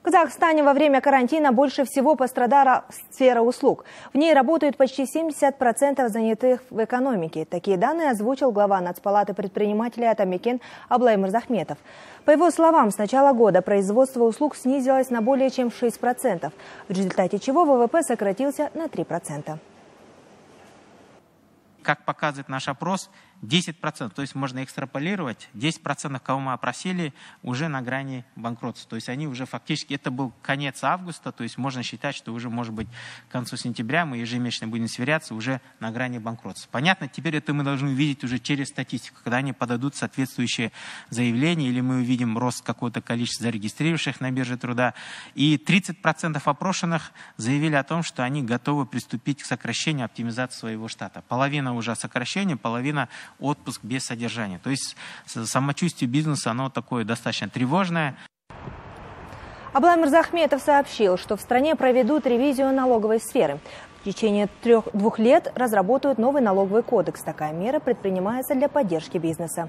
В Казахстане во время карантина больше всего пострадала сфера услуг. В ней работают почти 70% занятых в экономике. Такие данные озвучил глава Нацпалаты предпринимателей Атамикен Аблай Мырзахметов. По его словам, с начала года производство услуг снизилось на более чем 6%, в результате чего ВВП сократился на 3%. Как показывает наш опрос, 10%, то есть можно экстраполировать, 10% кого мы опросили, уже на грани банкротства. То есть они уже фактически, это был конец августа, то есть можно считать, что уже, может быть, к концу сентября мы ежемесячно будем сверяться уже на грани банкротства. Понятно, теперь это мы должны увидеть уже через статистику, когда они подадут соответствующие заявления, или мы увидим рост какого-то количества зарегистрировавших на бирже труда. И 30% опрошенных заявили о том, что они готовы приступить к сокращению, оптимизации своего штата. Половина уже сокращения, половина отпуск без содержания. То есть самочувствие бизнеса, оно такое достаточно тревожное. Аблай Мирзахметов сообщил, что в стране проведут ревизию налоговой сферы. В течение трех-двух лет разработают новый налоговый кодекс. Такая мера предпринимается для поддержки бизнеса.